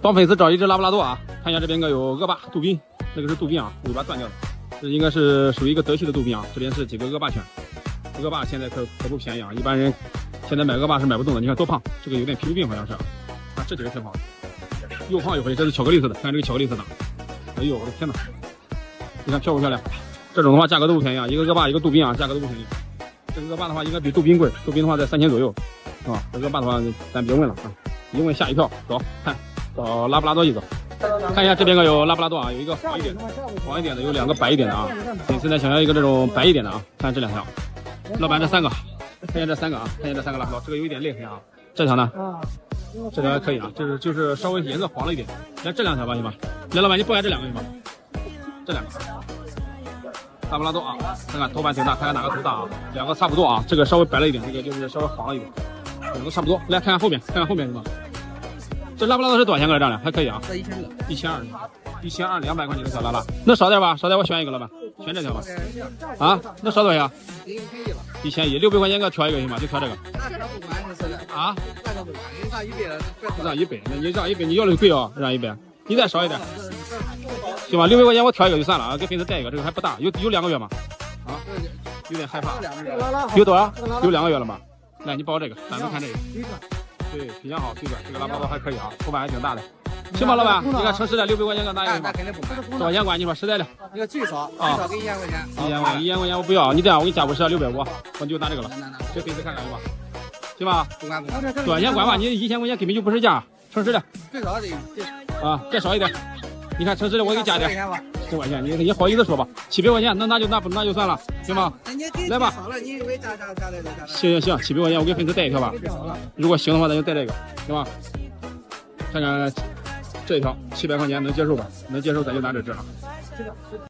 帮粉丝找一只拉布拉多啊！看一下这边个有恶霸、杜宾，那个是杜宾啊，尾巴断掉的，这应该是属于一个德系的杜宾啊。这边是几个恶霸犬，恶霸现在可可不便宜啊，一般人现在买恶霸是买不动的。你看多胖，这个有点皮肤病好像是啊，这几个挺好的，又胖又肥，这是巧克力色的，看这个巧克力色的，哎呦我的天哪！你看漂不漂亮？这种的话价格都不便宜啊，一个恶霸一个杜宾啊，价格都不便宜。这个恶霸的话应该比杜宾贵，杜宾的话在三千左右，啊，这恶霸的话咱别问了啊，一问吓一跳，走看。找拉布拉多一个，看一下这边个有拉布拉多啊，有一个黄一点的，黄一点的有两个白一点的啊。你现在想要一个这种白一点的啊，看这两条，老板这三个，看一下这三个啊，看一下这三个拉布拉多，这个有一点裂痕啊。这条呢？这条还可以啊，就是就是稍微颜色黄了一点。来这两条吧行吗？来老板你报下这两个行吗？这两个拉布拉多啊，看看头盘挺大，看看哪个头大啊？两个差不多啊，这个稍微白了一点，这个就是稍微黄了一点，两个差不多。来看看后面，看看后面行吗？这拉布拉多是多少钱？哥，这样的还可以啊，一千二，一千二，一千二，两百块钱的小拉拉，那少点吧，少点我选一个了吧，选这条吧。啊，那少多少？一千一，六百块钱给我挑一个行吗？就挑这个。啊？你让一百了，让一百，那你让一百，你要的贵啊，让一百，你再少一点，行吧？六百块钱我挑一个就算了啊，给粉丝带一个，这个还不大，有有两个月吗？啊？有点害怕。有多少？有两个月了吗？来，你抱这个，单独看这个。对，比较好，这个这个拉布拉多还可以啊，口感还挺大的，行吧，老板，你看诚实的，六百块钱给我拿一个吧。多少钱管？你说实在的。你个最少，最少给一千块钱。一千块，一千块钱我不要，你这样我给你加五十，六百五，我就拿这个了。给粉丝看看行吧？行吧？不管不管。多少钱管吧？你一千块钱根本就不是价，诚实的。最少得。啊，再少一点。你看诚实的，我给你加点。十块钱，你你好意思说吧？七百块钱，那那就那不那就算了，行吗？来吧。行行行，七百块钱我给粉丝带一条吧。如果行的话，咱就带这个，行吧？看看这一条七百块钱能接受吧？能接受咱就拿这只了。